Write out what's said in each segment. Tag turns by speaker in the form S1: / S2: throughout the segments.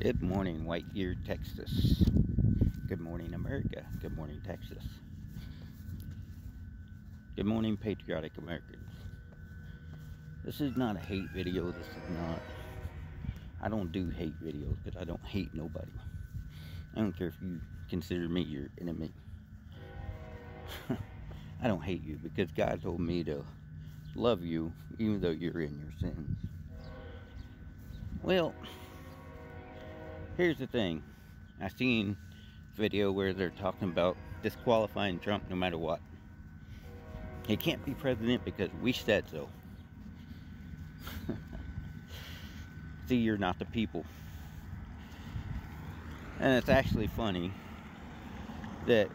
S1: Good morning, White Deer, Texas. Good morning, America. Good morning, Texas. Good morning, patriotic Americans. This is not a hate video. This is not. I don't do hate videos because I don't hate nobody. I don't care if you consider me your enemy. I don't hate you because God told me to love you even though you're in your sins. Well, here's the thing. I seen video where they're talking about disqualifying Trump no matter what. He can't be president because we said so. See, you're not the people. And it's actually funny that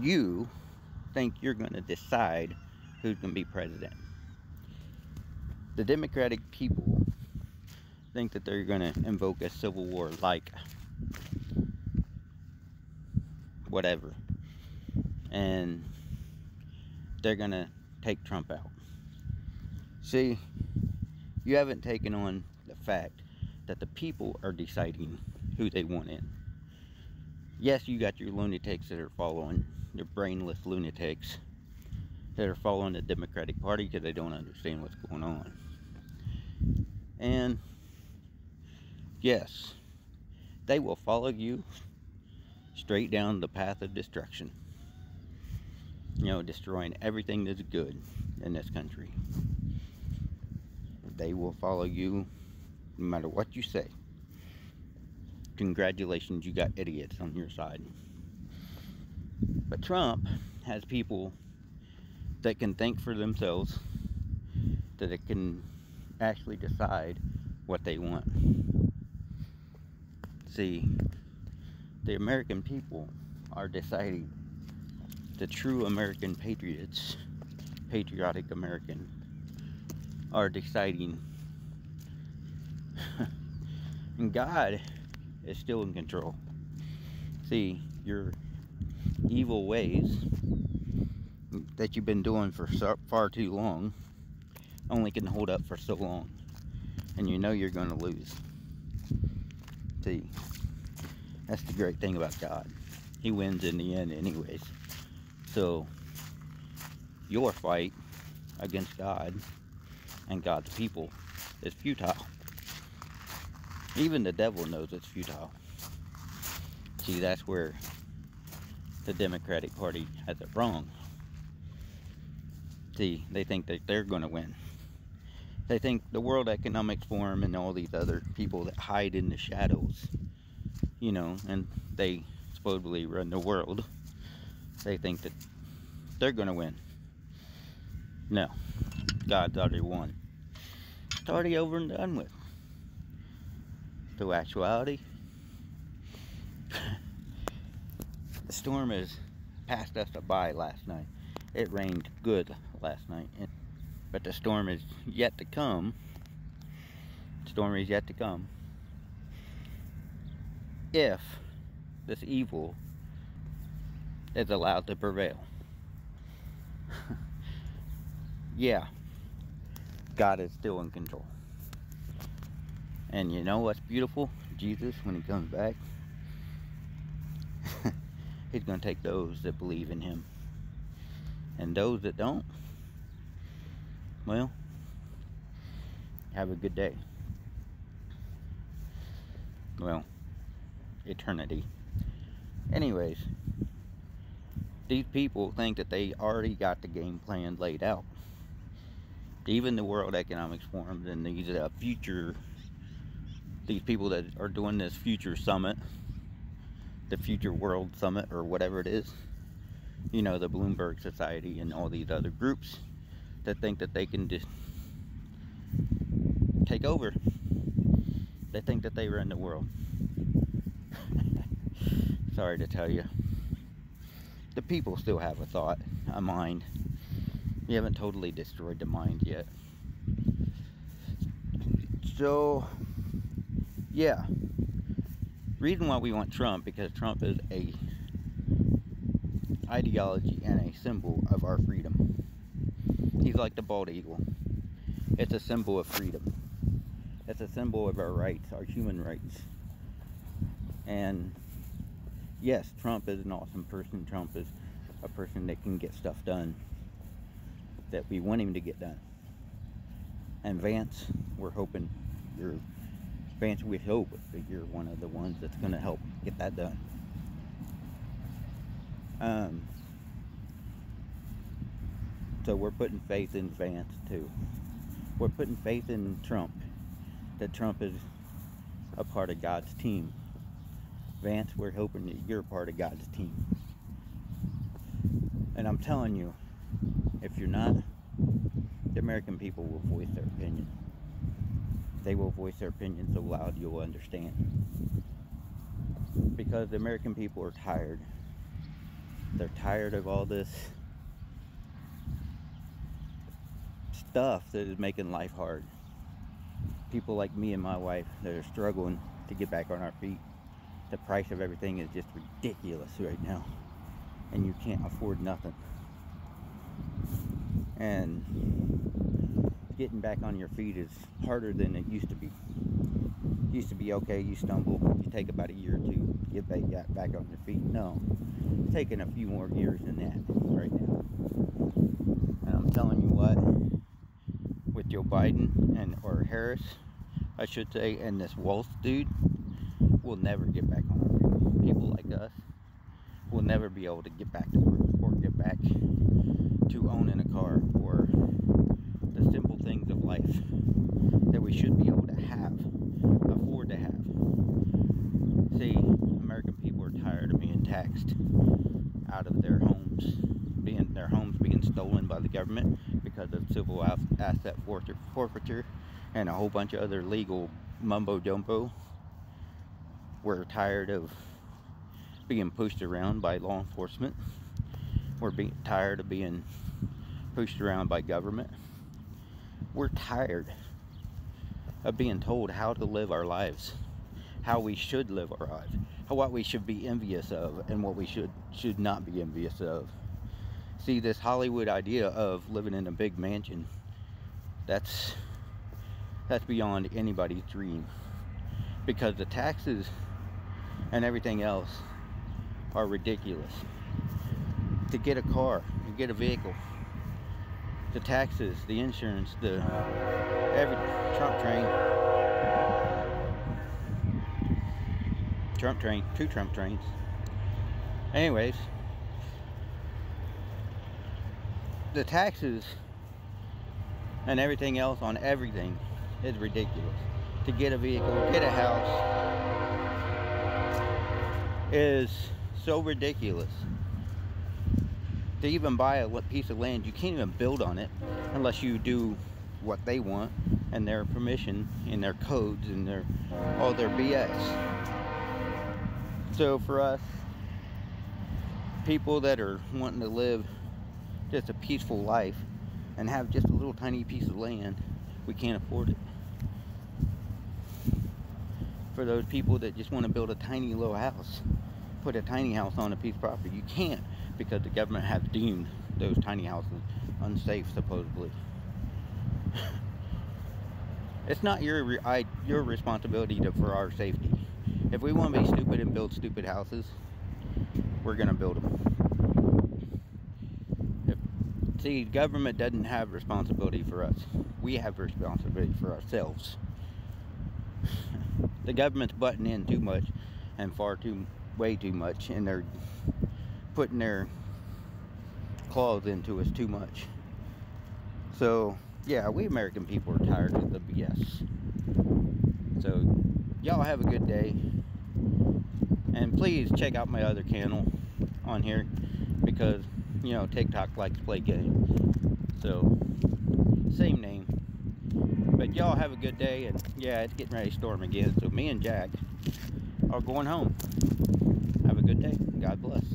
S1: you think you're going to decide who's going to be president. The Democratic people think that they're going to invoke a civil war like whatever. And they're going to take Trump out. See, you haven't taken on the fact that the people are deciding who they want in. Yes, you got your lunatics that are following, your brainless lunatics that are following the Democratic Party because they don't understand what's going on. And yes, they will follow you straight down the path of destruction. You know, destroying everything that's good in this country. They will follow you no matter what you say. Congratulations, you got idiots on your side. But Trump has people that can think for themselves, that it can actually decide what they want. See, the American people are deciding, the true American patriots, patriotic American, are deciding. and God is still in control. See, your evil ways that you've been doing for so, far too long only can hold up for so long. And you know you're going to lose. See, that's the great thing about God. He wins in the end anyways. So, your fight against God and God's people is futile. Even the devil knows it's futile. See, that's where the Democratic Party has it wrong. See, they think that they're going to win. They think the World Economic Forum and all these other people that hide in the shadows, you know, and they supposedly run the world, they think that they're going to win. No, God's already won. It's already over and done with. To actuality, the storm has passed us by last night. It rained good last night, but the storm is yet to come. The storm is yet to come. If this evil is allowed to prevail. yeah, God is still in control. And you know what's beautiful? Jesus, when he comes back, he's going to take those that believe in him. And those that don't, well, have a good day. Well, eternity. Anyways, these people think that they already got the game plan laid out. Even the World Economics Forum and these uh, future, these people that are doing this future summit, the future world summit or whatever it is, you know, the Bloomberg Society and all these other groups that think that they can just take over. They think that they run the world. Sorry to tell you. The people still have a thought, a mind. We haven't totally destroyed the mind yet. So, yeah. Reason why we want Trump, because Trump is a ideology and a symbol of our freedom. He's like the bald eagle. It's a symbol of freedom. It's a symbol of our rights, our human rights. And yes, Trump is an awesome person. Trump is a person that can get stuff done that we want him to get done. And Vance, we're hoping you're Vance, we hope that you're one of the ones that's going to help get that done. Um, so we're putting faith in Vance too. We're putting faith in Trump, that Trump is a part of God's team. Vance, we're hoping that you're part of God's team. And I'm telling you, if you're not, the American people will voice their opinion. They will voice their opinion so loud you'll understand. Because the American people are tired. They're tired of all this stuff that is making life hard. People like me and my wife that are struggling to get back on our feet. The price of everything is just ridiculous right now. And you can't afford nothing. And getting back on your feet is harder than it used to be. It used to be okay, you stumble, you take about a year or two to get back, back on your feet. No, it's taking a few more years than that right now. And I'm telling you what, Joe Biden and or Harris, I should say, and this Walz dude, we'll never get back on. People like us will never be able to get back to work or get back to owning a car or the simple things of life that we should be able to have, afford to have. See, American people are tired of being taxed out of their homes, being their homes being stolen by the government because of civil asset forfeiture and a whole bunch of other legal mumbo jumbo. We're tired of being pushed around by law enforcement. We're being tired of being pushed around by government. We're tired of being told how to live our lives, how we should live our lives, what we should be envious of and what we should should not be envious of. See this Hollywood idea of living in a big mansion, that's that's beyond anybody's dream. Because the taxes and everything else are ridiculous. To get a car, to get a vehicle, the taxes, the insurance, the every Trump train. Trump train, two Trump trains. Anyways, the taxes and everything else on everything is ridiculous. To get a vehicle, get a house is so ridiculous to even buy a piece of land, you can't even build on it unless you do what they want and their permission and their codes and their all their BS. So for us, people that are wanting to live just a peaceful life and have just a little tiny piece of land, we can't afford it. For those people that just want to build a tiny little house, put a tiny house on a piece of property, you can't because the government has deemed those tiny houses unsafe supposedly. it's not your I, your responsibility to, for our safety. If we want to be stupid and build stupid houses, we're going to build them. See, government doesn't have responsibility for us. We have responsibility for ourselves. the government's butting in too much and far too, way too much, and they're putting their claws into us too much. So, yeah, we American people are tired of the BS. So, y'all have a good day. And please check out my other channel on here because, you know, TikTok likes to play games. So, same name. But y'all have a good day. And yeah, it's getting ready to storm again. So, me and Jack are going home. Have a good day. God bless.